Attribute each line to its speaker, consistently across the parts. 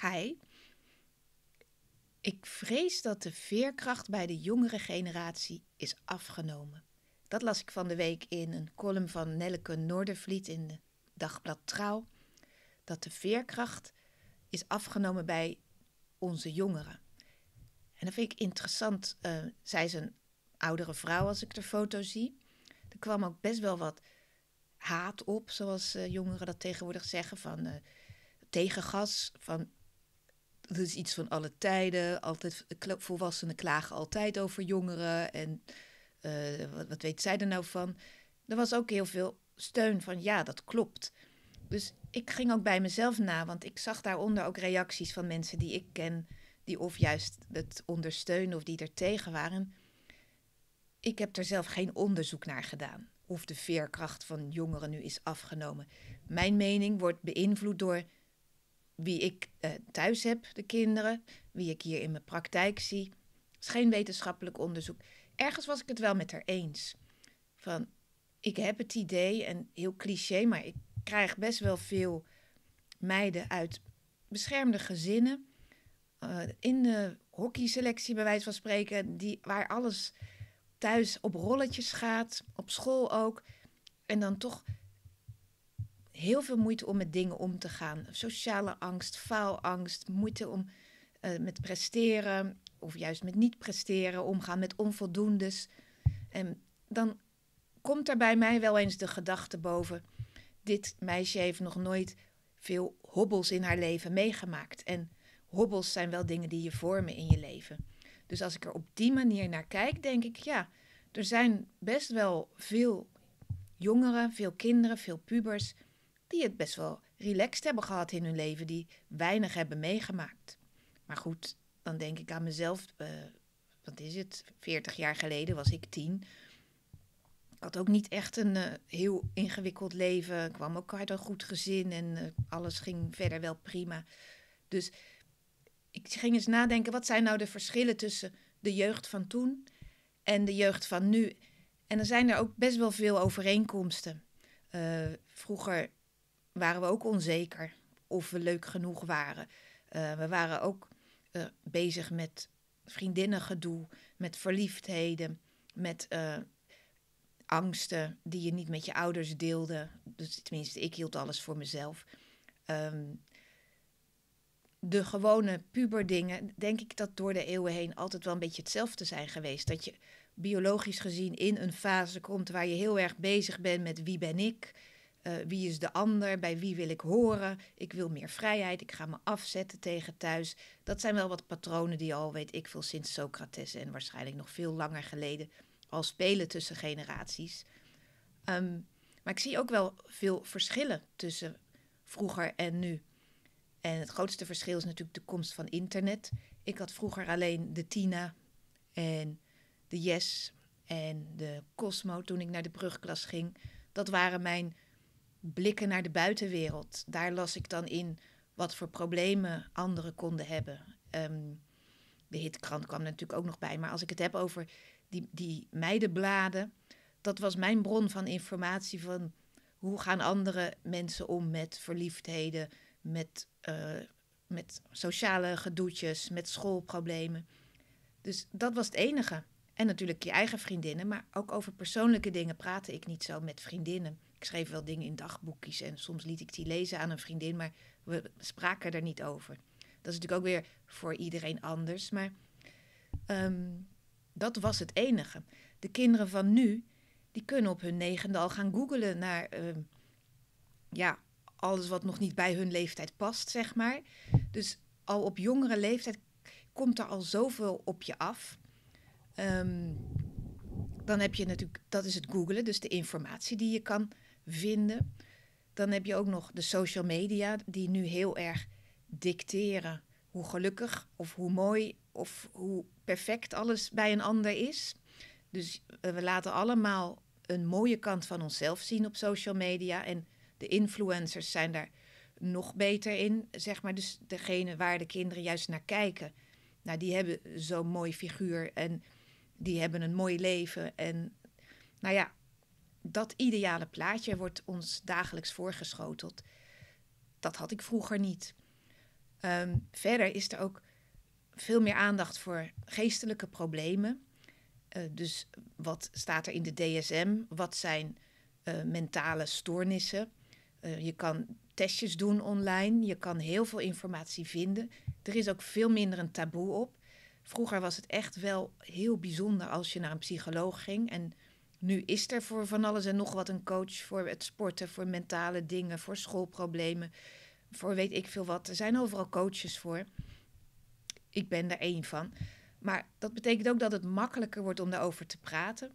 Speaker 1: Hi. Ik vrees dat de veerkracht bij de jongere generatie is afgenomen. Dat las ik van de week in een column van Nelleke Noordervliet in de dagblad Trouw. Dat de veerkracht is afgenomen bij onze jongeren. En dat vind ik interessant. Uh, zij is een oudere vrouw als ik de foto zie. Er kwam ook best wel wat haat op, zoals uh, jongeren dat tegenwoordig zeggen, van uh, tegengas, van is iets van alle tijden. Altijd, volwassenen klagen altijd over jongeren. En uh, wat, wat, weet zij er nou van? Er was ook heel veel steun van ja, dat klopt. Dus ik ging ook bij mezelf na, want ik zag daaronder ook reacties van mensen die ik ken, die of juist het ondersteunen of die er tegen waren. Ik heb er zelf geen onderzoek naar gedaan of de veerkracht van jongeren nu is afgenomen. Mijn mening wordt beïnvloed door wie ik uh, thuis heb, de kinderen, wie ik hier in mijn praktijk zie. Het is geen wetenschappelijk onderzoek. Ergens was ik het wel met haar eens. Van, ik heb het idee, en heel cliché, maar ik krijg best wel veel meiden uit beschermde gezinnen. Uh, in de hockeyselectie, bij wijze van spreken, die, waar alles thuis op rolletjes gaat, op school ook. En dan toch heel veel moeite om met dingen om te gaan. Sociale angst, faalangst, moeite om uh, met presteren of juist met niet presteren, omgaan met onvoldoendes. En dan komt er bij mij wel eens de gedachte boven: dit meisje heeft nog nooit veel hobbels in haar leven meegemaakt. En hobbels zijn wel dingen die je vormen in je leven. Dus als ik er op die manier naar kijk, denk ik ja, er zijn best wel veel jongeren, veel kinderen, veel pubers die het best wel relaxed hebben gehad in hun leven, die weinig hebben meegemaakt. Maar goed, dan denk ik aan mezelf, uh, wat is het, 40 jaar geleden was ik tien. Ik had ook niet echt een uh, heel ingewikkeld leven. Ik kwam ook uit een goed gezin en uh, alles ging verder wel prima. Dus ik ging eens nadenken, wat zijn nou de verschillen tussen de jeugd van toen en de jeugd van nu? En er zijn er ook best wel veel overeenkomsten. vroeger waren we ook onzeker of we leuk genoeg waren. Uh, we waren ook uh, bezig met vriendinnengedoe, met verliefdheden, met uh, angsten die je niet met je ouders deelde. Dus tenminste, ik hield alles voor mezelf. Um, de gewone puberdingen, denk ik dat door de eeuwen heen altijd wel een beetje hetzelfde zijn geweest. Dat je biologisch gezien in een fase komt waar je heel erg bezig bent met wie ben ik, uh, wie is de ander? Bij wie wil ik horen? Ik wil meer vrijheid. Ik ga me afzetten tegen thuis. Dat zijn wel wat patronen die al, weet ik veel, sinds Socrates en waarschijnlijk nog veel langer geleden al spelen tussen generaties. Um, maar ik zie ook wel veel verschillen tussen vroeger en nu. En het grootste verschil is natuurlijk de komst van internet. Ik had vroeger alleen de Tina en de Yes en de Cosmo toen ik naar de brugklas ging. Dat waren mijn blikken naar de buitenwereld. Daar las ik dan in wat voor problemen anderen konden hebben. Um, de hitkrant kwam natuurlijk ook nog bij. Maar als ik het heb over die, die meidenbladen, dat was mijn bron van informatie van hoe gaan andere mensen om met verliefdheden, met, uh, met sociale gedoetjes, met schoolproblemen. Dus dat was het enige. En natuurlijk je eigen vriendinnen, maar ook over persoonlijke dingen praatte ik niet zo met vriendinnen. Ik schreef wel dingen in dagboekjes en soms liet ik die lezen aan een vriendin, maar we spraken er niet over. Dat is natuurlijk ook weer voor iedereen anders, maar um, dat was het enige. De kinderen van nu, die kunnen op hun negende al gaan googelen naar um, ja, alles wat nog niet bij hun leeftijd past, zeg maar. Dus al op jongere leeftijd komt er al zoveel op je af. Um, dan heb je natuurlijk, dat is het googelen, dus de informatie die je kan vinden. Dan heb je ook nog de social media, die nu heel erg dicteren hoe gelukkig of hoe mooi of hoe perfect alles bij een ander is. Dus eh, we laten allemaal een mooie kant van onszelf zien op social media. En de influencers zijn daar nog beter in, zeg maar. Dus degene waar de kinderen juist naar kijken. Nou, die hebben zo'n mooi figuur en die hebben een mooi leven. En nou ja, dat ideale plaatje wordt ons dagelijks voorgeschoteld. Dat had ik vroeger niet. Ehm, verder is er ook veel meer aandacht voor geestelijke problemen. Uh, dus wat staat er in de DSM? Wat zijn uh, mentale stoornissen? Uh, je kan testjes doen online. Je kan heel veel informatie vinden. Er is ook veel minder een taboe op. Vroeger was het echt wel heel bijzonder als je naar een psycholoog ging. En nu is er voor van alles en nog wat een coach voor het sporten, voor mentale dingen, voor schoolproblemen, voor weet ik veel wat. Er zijn overal coaches voor. Ik ben er één van. Maar dat betekent ook dat het makkelijker wordt om daarover te praten.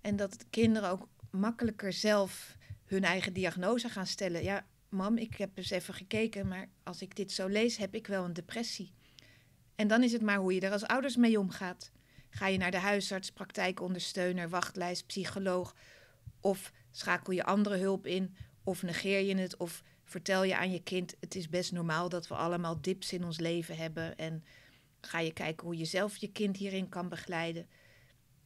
Speaker 1: En dat kinderen ook makkelijker zelf hun eigen diagnose gaan stellen. Ja, mam, ik heb eens even gekeken, maar als ik dit zo lees, heb ik wel een depressie. En dan is het maar hoe je er als ouders mee omgaat. Ga je naar de huisarts, praktijkondersteuner, wachtlijst, psycholoog? Of schakel je andere hulp in? Of negeer je het? Of vertel je aan je kind: het is best normaal dat we allemaal dips in ons leven hebben? En ga je kijken hoe je zelf je kind hierin kan begeleiden?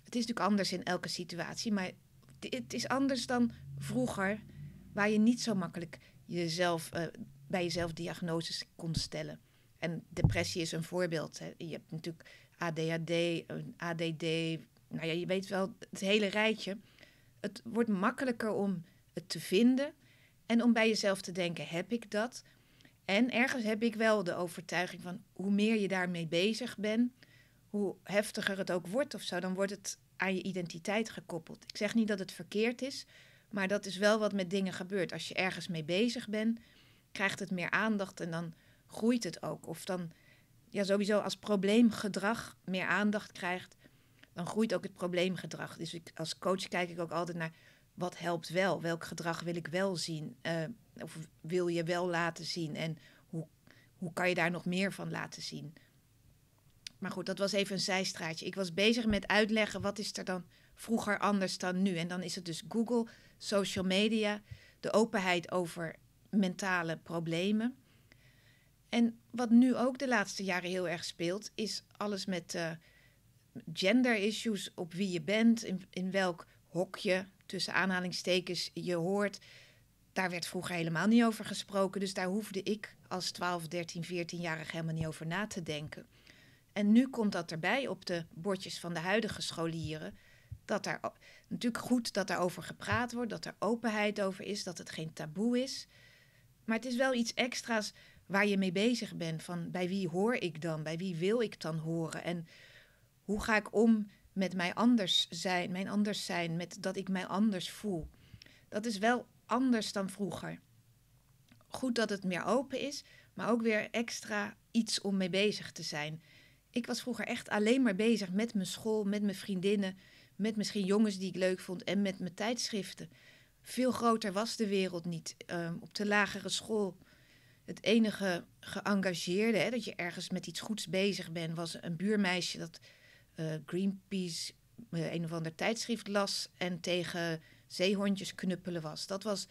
Speaker 1: Het is natuurlijk anders in elke situatie, maar het is anders dan vroeger, waar je niet zo makkelijk jezelf, uh, bij jezelf diagnoses kon stellen. En depressie is een voorbeeld. Hè. Je hebt natuurlijk ADHD, ADD. Nou ja, je weet wel het hele rijtje. Het wordt makkelijker om het te vinden en om bij jezelf te denken: heb ik dat? En ergens heb ik wel de overtuiging van hoe meer je daarmee bezig bent, hoe heftiger het ook wordt of zo, dan wordt het aan je identiteit gekoppeld. Ik zeg niet dat het verkeerd is, maar dat is wel wat met dingen gebeurt. Als je ergens mee bezig bent, krijgt het meer aandacht en dan groeit het ook. Of dan, ja, sowieso als probleemgedrag meer aandacht krijgt, dan groeit ook het probleemgedrag. Dus ik, als coach kijk ik ook altijd naar wat helpt wel. Welk gedrag wil ik wel zien? Uh, of wil je wel laten zien? En hoe, hoe kan je daar nog meer van laten zien? Maar goed, dat was even een zijstraatje. Ik was bezig met uitleggen wat is er dan vroeger anders dan nu. En dan is het dus Google, social media, de openheid over mentale problemen. En wat nu ook de laatste jaren heel erg speelt, is alles met uh, gender issues, op wie je bent, in, in welk hokje, tussen aanhalingstekens, je hoort. Daar werd vroeger helemaal niet over gesproken, dus daar hoefde ik als 12, 13, 14-jarige helemaal niet over na te denken. En nu komt dat erbij op de bordjes van de huidige scholieren. Dat daar natuurlijk goed dat daarover gepraat wordt, dat er openheid over is, dat het geen taboe is. Maar het is wel iets extra's waar je mee bezig bent. Van bij wie hoor ik dan? Bij wie wil ik dan horen? En hoe ga ik om met mij anders zijn, mijn anders zijn, met dat ik mij anders voel? Dat is wel anders dan vroeger. Goed dat het meer open is, maar ook weer extra iets om mee bezig te zijn. Ik was vroeger echt alleen maar bezig met mijn school, met mijn vriendinnen, met misschien jongens die ik leuk vond en met mijn tijdschriften. Veel groter was de wereld niet. Um, op de lagere school het enige geëngageerde, hè, dat je ergens met iets goeds bezig bent, was een buurmeisje dat uh, Greenpeace uh, een of ander tijdschrift las en tegen zeehondjes knuppelen was. Dat was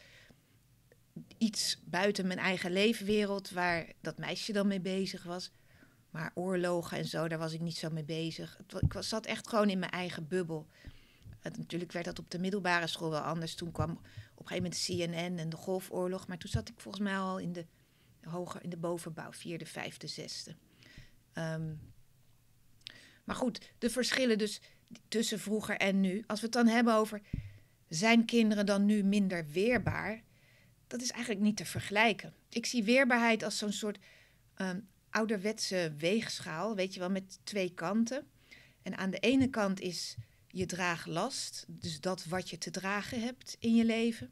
Speaker 1: iets buiten mijn eigen leefwereld waar dat meisje dan mee bezig was. Maar oorlogen en zo, daar was ik niet zo mee bezig. ik was, zat echt gewoon in mijn eigen bubbel. Het, natuurlijk werd dat op de middelbare school wel anders. Toen kwam op een gegeven moment CNN en de Golfoorlog. Maar toen zat ik volgens mij al in de hoger in de bovenbouw, vierde, vijfde, zesde. Um, maar goed, de verschillen dus tussen vroeger en nu. Als we het dan hebben over zijn kinderen dan nu minder weerbaar, dat is eigenlijk niet te vergelijken. Ik zie weerbaarheid als zo'n soort um, ouderwetse weegschaal, weet je wel, met twee kanten. En aan de ene kant is je draaglast, dus dat wat je te dragen hebt in je leven.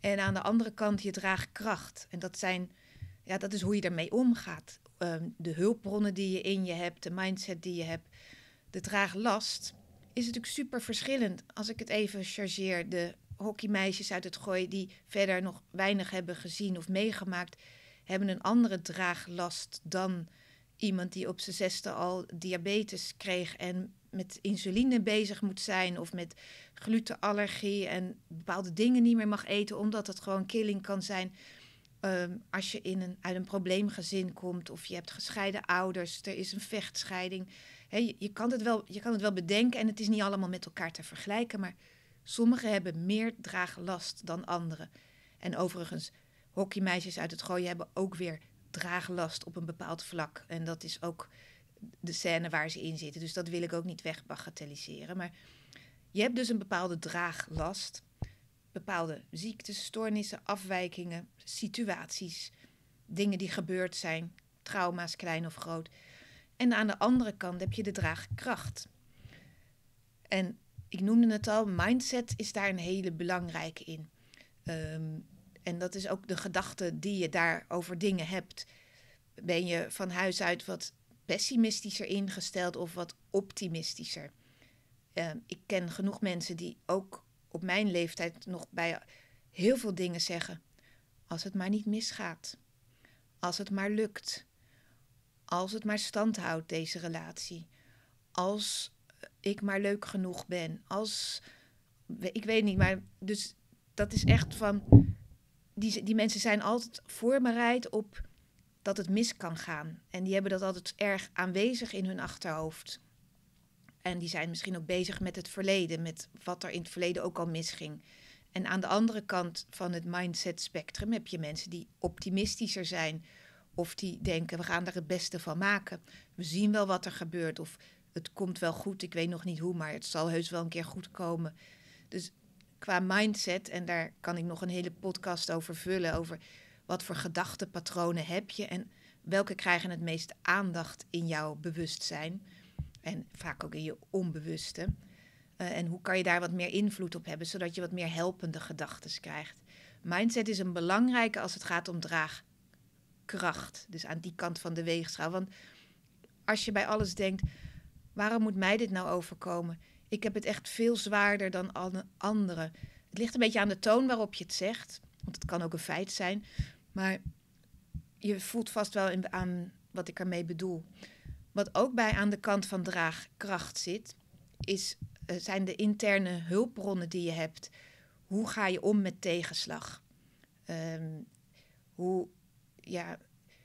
Speaker 1: En aan de andere kant je draagkracht. En dat zijn ja, dat is hoe je ermee omgaat. Um, de hulpbronnen die je in je hebt, de mindset die je hebt, de draaglast, is natuurlijk super verschillend. Als ik het even chargeer, de hockeymeisjes uit het gooi die verder nog weinig hebben gezien of meegemaakt, hebben een andere draaglast dan iemand die op zijn zesde al diabetes kreeg en met insuline bezig moet zijn of met glutenallergie en bepaalde dingen niet meer mag eten omdat het gewoon killing kan zijn. Um, als je in een, uit een probleemgezin komt of je hebt gescheiden ouders, er is een vechtscheiding. He, je, je, kan het wel, je kan het wel bedenken en het is niet allemaal met elkaar te vergelijken, maar sommigen hebben meer draaglast dan anderen. En overigens, hockeymeisjes uit het gooien hebben ook weer draaglast op een bepaald vlak. En dat is ook de scène waar ze in zitten. Dus dat wil ik ook niet wegbagatelliseren. Maar je hebt dus een bepaalde draaglast. Bepaalde ziektes, stoornissen, afwijkingen, situaties. Dingen die gebeurd zijn. Trauma's, klein of groot. En aan de andere kant heb je de draagkracht. En ik noemde het al, mindset is daar een hele belangrijke in. Um, en dat is ook de gedachte die je daar over dingen hebt. Ben je van huis uit wat pessimistischer ingesteld of wat optimistischer? Uh, ik ken genoeg mensen die ook op mijn leeftijd nog bij heel veel dingen zeggen. Als het maar niet misgaat. Als het maar lukt. Als het maar stand houdt, deze relatie. Als ik maar leuk genoeg ben. Als. Ik weet niet, maar. Dus dat is echt van die, die mensen zijn altijd voorbereid op dat het mis kan gaan. En die hebben dat altijd erg aanwezig in hun achterhoofd. En die zijn misschien ook bezig met het verleden, met wat er in het verleden ook al misging. En aan de andere kant van het mindset spectrum heb je mensen die optimistischer zijn. Of die denken, we gaan er het beste van maken. We zien wel wat er gebeurt. Of het komt wel goed, ik weet nog niet hoe, maar het zal heus wel een keer goed komen. Dus qua mindset, en daar kan ik nog een hele podcast over vullen, over wat voor gedachtenpatronen heb je en welke krijgen het meest aandacht in jouw bewustzijn en vaak ook in je onbewuste. Uh, en hoe kan je daar wat meer invloed op hebben, zodat je wat meer helpende gedachten krijgt. Mindset is een belangrijke als het gaat om draagkracht, dus aan die kant van de weegschaal. Want als je bij alles denkt, waarom moet mij dit nou overkomen? Ik heb het echt veel zwaarder dan alle anderen. Het ligt een beetje aan de toon waarop je het zegt. Want het kan ook een feit zijn. Maar je voelt vast wel in, aan wat ik ermee bedoel. Wat ook bij aan de kant van draagkracht zit, is, uh, zijn de interne hulpbronnen die je hebt. Hoe ga je om met tegenslag? Um, hoe ja,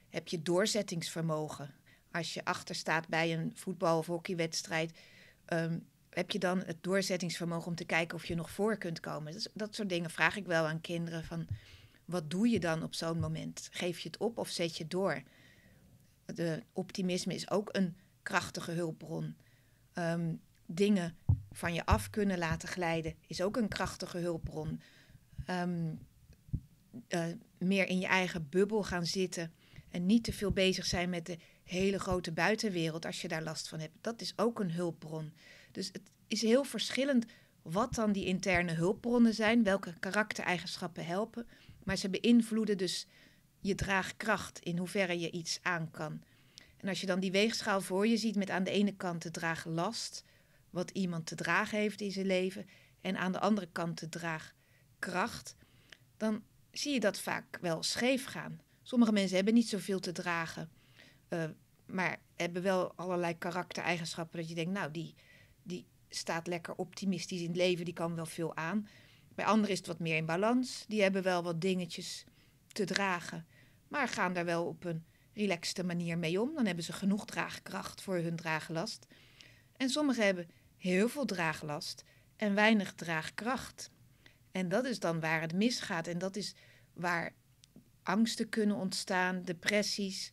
Speaker 1: heb je doorzettingsvermogen? Als je achter staat bij een voetbal- of hockeywedstrijd, um, heb je dan het doorzettingsvermogen om te kijken of je nog voor kunt komen? Dat, dat soort dingen vraag ik wel aan kinderen. Van, wat doe je dan op zo'n moment? Geef je het op of zet je door? De optimisme is ook een krachtige hulpbron. Um, dingen van je af kunnen laten glijden is ook een krachtige hulpbron. Um, uh, meer in je eigen bubbel gaan zitten en niet te veel bezig zijn met de hele grote buitenwereld als je daar last van hebt. Dat is ook een hulpbron. Dus het is heel verschillend wat dan die interne hulpbronnen zijn, welke karaktereigenschappen helpen. Maar ze beïnvloeden dus je draagkracht, in hoeverre je iets aan kan. En als je dan die weegschaal voor je ziet met aan de ene kant de draaglast, wat iemand te dragen heeft in zijn leven, en aan de andere kant de draagkracht, dan zie je dat vaak wel scheef gaan. Sommige mensen hebben niet zoveel te dragen, uh, maar hebben wel allerlei karaktereigenschappen dat je denkt, nou, die, die staat lekker optimistisch in het leven, die kan wel veel aan. Bij anderen is het wat meer in balans. Die hebben wel wat dingetjes te dragen, maar gaan daar wel op een relaxte manier mee om. Dan hebben ze genoeg draagkracht voor hun draaglast. En sommigen hebben heel veel draaglast en weinig draagkracht. En dat is dan waar het misgaat. En dat is waar angsten kunnen ontstaan, depressies,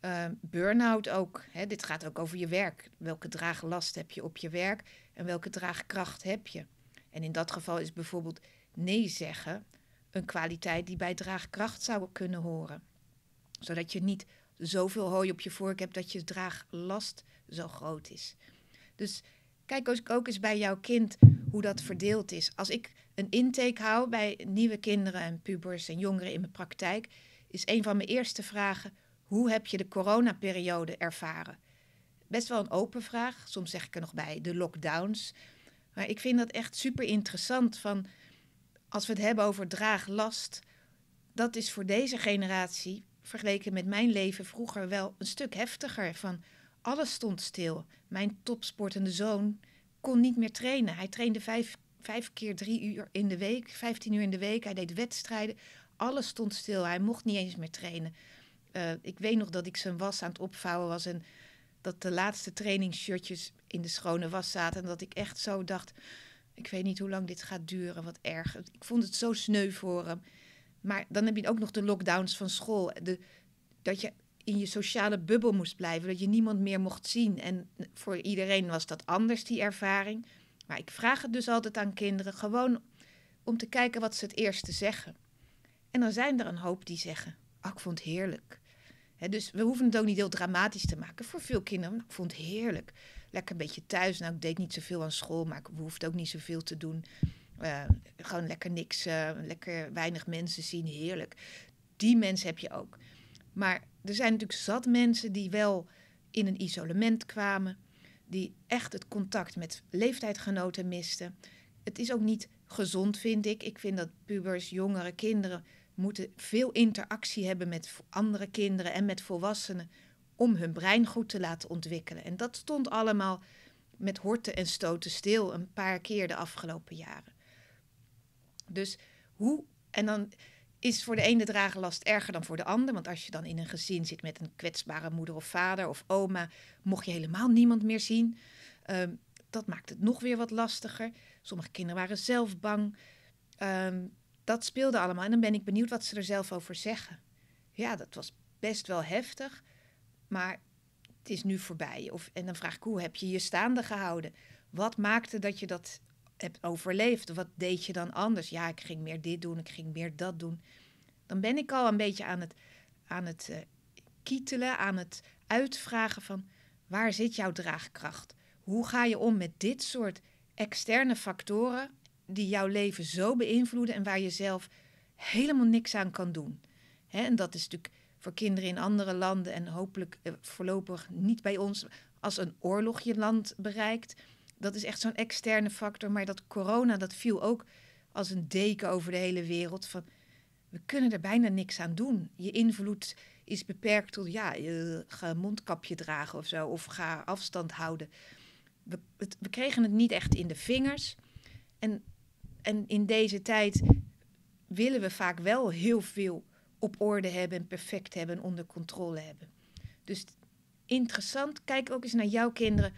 Speaker 1: uh, burn-out ook. Hè, dit gaat ook over je werk. Welke draaglast heb je op je werk en welke draagkracht heb je? En in dat geval is bijvoorbeeld nee zeggen een kwaliteit die bij draagkracht zou kunnen horen. Zodat je niet zoveel hooi op je vork hebt dat je draaglast zo groot is. Dus kijk ook eens bij jouw kind hoe dat verdeeld is. Als ik een intake hou bij nieuwe kinderen en pubers en jongeren in mijn praktijk, is een van mijn eerste vragen: hoe heb je de coronaperiode ervaren? Best wel een open vraag. Soms zeg ik er nog bij de lockdowns. Maar ik vind dat echt super interessant. Van als we het hebben over draaglast, dat is voor deze generatie, vergeleken met mijn leven vroeger, wel een stuk heftiger. Van alles stond stil. Mijn topsportende zoon kon niet meer trainen. Hij trainde vijf, vijf keer drie uur in de week, vijftien uur in de week. Hij deed wedstrijden. Alles stond stil. Hij mocht niet eens meer trainen. Uh, ik weet nog dat ik zijn was aan het opvouwen was en dat de laatste trainingsshirtjes in de schone was zaten. En dat ik echt zo dacht, ik weet niet hoe lang dit gaat duren, wat erg. Ik vond het zo sneu voor hem. Maar dan heb je ook nog de lockdowns van school. De, dat je in je sociale bubbel moest blijven, dat je niemand meer mocht zien. En voor iedereen was dat anders, die ervaring. Maar ik vraag het dus altijd aan kinderen, gewoon om te kijken wat ze het eerste zeggen. En dan zijn er een hoop die zeggen, oh, ik vond het heerlijk. Dus we hoeven het ook niet heel dramatisch te maken. Voor veel kinderen, ik vond het heerlijk. Lekker een beetje thuis. Nou, ik deed niet zoveel aan school, maar ik hoefde ook niet zoveel te doen. Uh, gewoon lekker niks, uh, lekker weinig mensen zien, heerlijk. Die mensen heb je ook. Maar er zijn natuurlijk zat mensen die wel in een isolement kwamen, die echt het contact met leeftijdgenoten misten. Het is ook niet gezond, vind ik. Ik vind dat pubers, jongere kinderen moeten veel interactie hebben met andere kinderen en met volwassenen om hun brein goed te laten ontwikkelen. En dat stond allemaal met horten en stoten stil een paar keer de afgelopen jaren. Dus hoe, en dan is voor de ene dragenlast erger dan voor de ander. Want als je dan in een gezin zit met een kwetsbare moeder of vader of oma, mocht je helemaal niemand meer zien. Ehm, dat maakt het nog weer wat lastiger. Sommige kinderen waren zelf bang. Ehm, dat speelde allemaal. En dan ben ik benieuwd wat ze er zelf over zeggen. Ja, dat was best wel heftig. Maar het is nu voorbij. Of, en dan vraag ik, hoe heb je je staande gehouden? Wat maakte dat je dat hebt overleefd? Wat deed je dan anders? Ja, ik ging meer dit doen, ik ging meer dat doen. Dan ben ik al een beetje aan het, aan het uh, kietelen, aan het uitvragen van waar zit jouw draagkracht? Hoe ga je om met dit soort externe factoren die jouw leven zo beïnvloeden en waar je zelf helemaal niks aan kan doen? Hè, en dat is natuurlijk voor kinderen in andere landen en hopelijk eh, voorlopig niet bij ons als een oorlog je land bereikt dat is echt zo'n externe factor. Maar dat corona, dat viel ook als een deken over de hele wereld. Van, we kunnen er bijna niks aan doen. Je invloed is beperkt tot, ja, je, ga een mondkapje dragen of zo. Of ga afstand houden. We, we kregen het niet echt in de vingers. En, en in deze tijd willen we vaak wel heel veel op orde hebben en perfect hebben en onder controle hebben. Dus interessant, kijk ook eens naar jouw kinderen.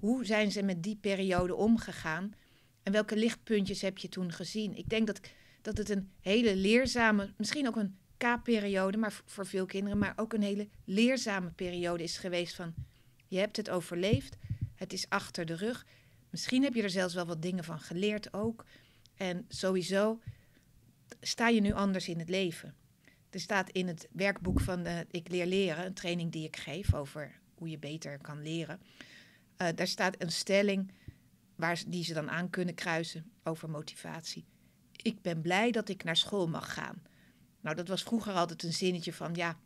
Speaker 1: Hoe zijn ze met die periode omgegaan? En welke lichtpuntjes heb je toen gezien? Ik denk dat, dat het een hele leerzame, misschien ook een K-periode, maar voor veel kinderen, maar ook een hele leerzame periode is geweest van je hebt het overleefd, het is achter de rug. Misschien heb je er zelfs wel wat dingen van geleerd ook. En sowieso sta je nu anders in het leven. Er staat in het werkboek van de Ik Leer Leren, een training die ik geef over hoe je beter kan leren. Uh, daar staat een stelling waar, die ze dan aan kunnen kruisen over motivatie. Ik ben blij dat ik naar school mag gaan. Nou, dat was vroeger altijd een zinnetje van ja,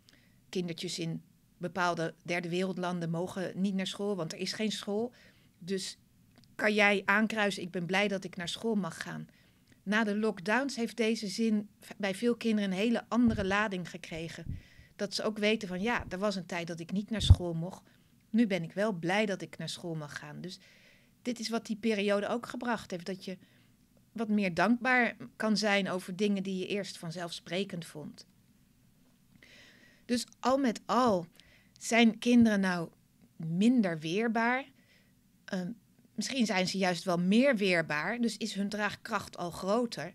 Speaker 1: kindertjes in bepaalde derde wereldlanden mogen niet naar school, want er is geen school. Dus kan jij aankruisen, ik ben blij dat ik naar school mag gaan. Na de lockdowns heeft deze zin bij veel kinderen een hele andere lading gekregen. Dat ze ook weten van ja, er was een tijd dat ik niet naar school mocht. Nu ben ik wel blij dat ik naar school mag gaan. Dus dit is wat die periode ook gebracht heeft. Dat je wat meer dankbaar kan zijn over dingen die je eerst vanzelfsprekend vond. Dus al met al zijn kinderen nou minder weerbaar. Misschien zijn ze juist wel meer weerbaar, dus is hun draagkracht al groter.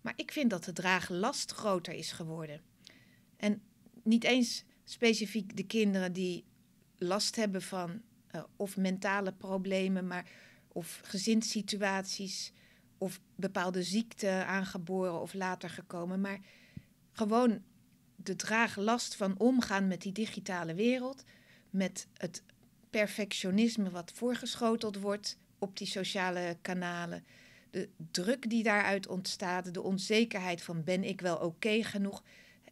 Speaker 1: Maar ik vind dat de draaglast groter is geworden. En niet eens specifiek de kinderen die last hebben van uh, of mentale problemen, maar of gezinssituaties of bepaalde ziekten aangeboren of later gekomen, maar gewoon de draaglast van omgaan met die digitale wereld, met het perfectionisme wat voorgeschoteld wordt op die sociale kanalen, de druk die daaruit ontstaat, de onzekerheid van ben ik wel oké genoeg,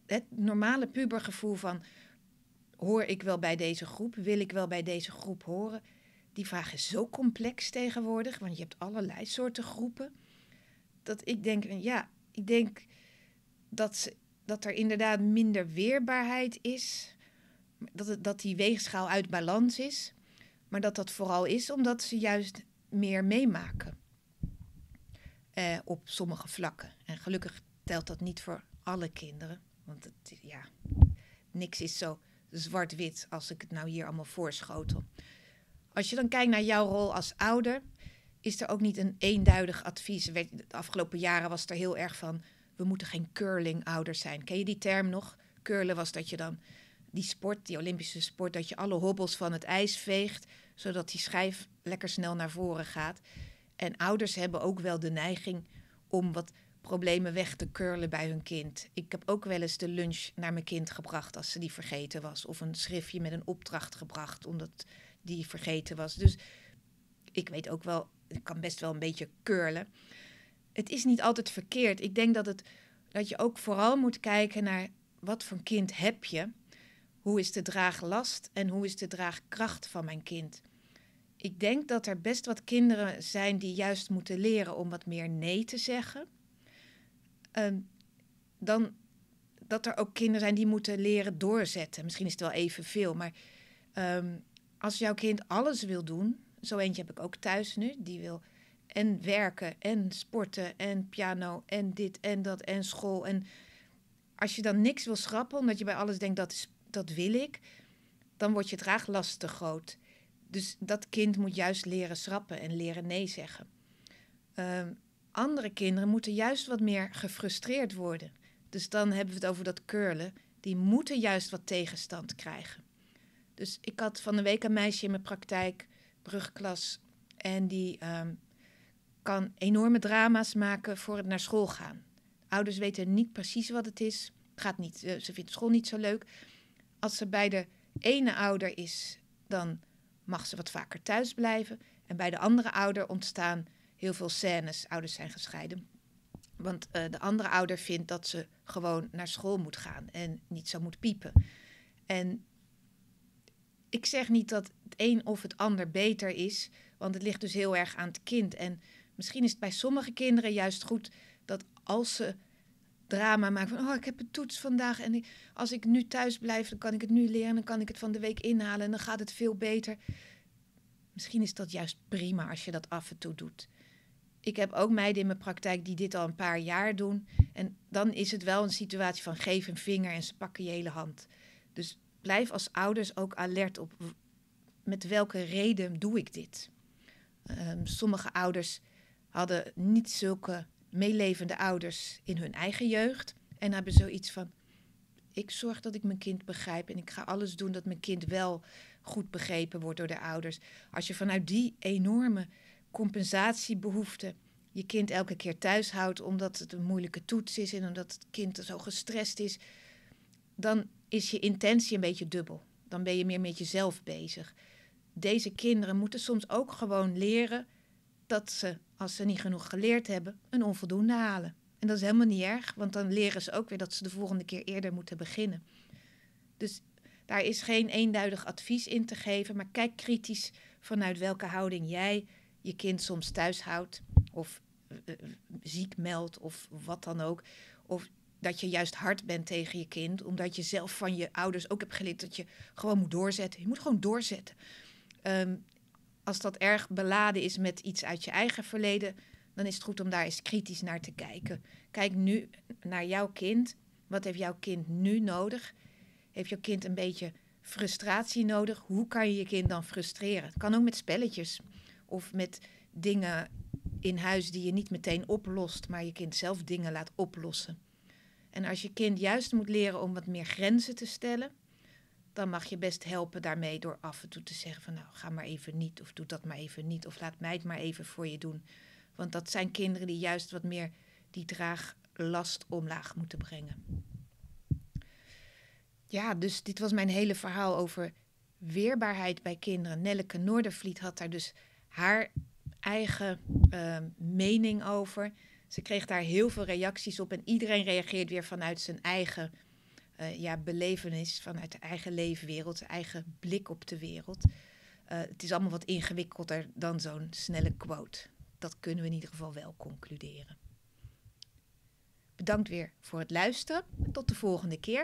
Speaker 1: het normale pubergevoel van hoor ik wel bij deze groep? Wil ik wel bij deze groep horen? Die vraag is zo complex tegenwoordig, want je hebt allerlei soorten groepen. Dat ik denk, ja, ik denk dat, dat er inderdaad minder weerbaarheid is. Dat, het, dat die weegschaal uit balans is. Maar dat dat vooral is omdat ze juist meer meemaken. Eh, op sommige vlakken. En gelukkig telt dat niet voor alle kinderen. Want het, ja, niks is zo zwart-wit als ik het nou hier allemaal voorschotel. Als je dan kijkt naar jouw rol als ouder, is er ook niet een eenduidig advies. De afgelopen jaren was er heel erg van, we moeten geen curling-ouders zijn. Ken je die term nog? Curlen was dat je dan die sport, die Olympische sport, dat je alle hobbels van het ijs veegt, zodat die schijf lekker snel naar voren gaat. En ouders hebben ook wel de neiging om wat problemen weg te curlen bij hun kind. Ik heb ook wel eens de lunch naar mijn kind gebracht als ze die vergeten was. Of een schriftje met een opdracht gebracht omdat die vergeten was. Dus ik weet ook wel, ik kan best wel een beetje curlen. Het is niet altijd verkeerd. Ik denk dat, het, dat je ook vooral moet kijken naar wat voor kind heb je. Hoe is de draaglast en hoe is de draagkracht van mijn kind? Ik denk dat er best wat kinderen zijn die juist moeten leren om wat meer nee te zeggen. Ehm, dan dat er ook kinderen zijn die moeten leren doorzetten. Misschien is het wel evenveel, maar ehm, als jouw kind alles wil doen, zo eentje heb ik ook thuis nu, die wil en werken en sporten en piano en dit en dat en school. En als je dan niks wil schrappen, omdat je bij alles denkt dat, is, dat wil ik, dan wordt je draaglast te groot. Dus dat kind moet juist leren schrappen en leren nee zeggen. Um, andere kinderen moeten juist wat meer gefrustreerd worden. Dus dan hebben we het over dat curlen. Die moeten juist wat tegenstand krijgen. Dus ik had van de week een meisje in mijn praktijk, brugklas. En die um, kan enorme drama's maken voor het naar school gaan. Ouders weten niet precies wat het is. Gaat niet, eh, ze vindt school niet zo leuk. Als ze bij de ene ouder is, dan mag ze wat vaker thuis blijven. En bij de andere ouder ontstaan heel veel scènes. Ouders zijn gescheiden. Want uh, de andere ouder vindt dat ze gewoon naar school moet gaan en niet zo moet piepen. En ik zeg niet dat het een of het ander beter is, want het ligt dus heel erg aan het kind. En misschien is het bij sommige kinderen juist goed dat als ze drama maken van, oh, ik heb een toets vandaag en als ik nu thuis blijf, dan kan ik het nu leren, dan kan ik het van de week inhalen en dan gaat het veel beter. Misschien is dat juist prima als je dat af en toe doet ik heb ook meiden in mijn praktijk die dit al een paar jaar doen. En dan is het wel een situatie van geef een vinger en ze pakken je hele hand. Dus blijf als ouders ook alert op met welke reden doe ik dit. Um, sommige ouders hadden niet zulke meelevende ouders in hun eigen jeugd. En hebben zoiets van, ik zorg dat ik mijn kind begrijp en ik ga alles doen dat mijn kind wel goed begrepen wordt door de ouders. Als je vanuit die enorme compensatiebehoefte je kind elke keer thuis houdt omdat het een moeilijke toets is en omdat het kind zo gestrest is, dan is je intentie een beetje dubbel. Dan ben je meer met jezelf bezig. Deze kinderen moeten soms ook gewoon leren dat ze, als ze niet genoeg geleerd hebben, een onvoldoende halen. En dat is helemaal niet erg, want dan leren ze ook weer dat ze de volgende keer eerder moeten beginnen. Dus daar is geen eenduidig advies in te geven, maar kijk kritisch vanuit welke houding jij je kind soms thuis houdt of uh, ziek meldt of wat dan ook. Of dat je juist hard bent tegen je kind, omdat je zelf van je ouders ook hebt geleerd dat je gewoon moet doorzetten. Je moet gewoon doorzetten. Um, als dat erg beladen is met iets uit je eigen verleden, dan is het goed om daar eens kritisch naar te kijken. Kijk nu naar jouw kind. Wat heeft jouw kind nu nodig? Heeft jouw kind een beetje frustratie nodig? Hoe kan je je kind dan frustreren? Het kan ook met spelletjes of met dingen in huis die je niet meteen oplost, maar je kind zelf dingen laat oplossen. En als je kind juist moet leren om wat meer grenzen te stellen, dan mag je best helpen daarmee door af en toe te zeggen van nou ga maar even niet of doe dat maar even niet of laat mij het maar even voor je doen. Want dat zijn kinderen die juist wat meer die draaglast omlaag moeten brengen. Ja, dus dit was mijn hele verhaal over weerbaarheid bij kinderen. Nelleke Noordervliet had daar dus haar eigen uh, mening over. Ze kreeg daar heel veel reacties op en iedereen reageert weer vanuit zijn eigen uh, ja, belevenis, vanuit eigen leefwereld, eigen blik op de wereld. Uh, het is allemaal wat ingewikkelder dan zo'n snelle quote. Dat kunnen we in ieder geval wel concluderen. Bedankt weer voor het luisteren. Tot de volgende keer.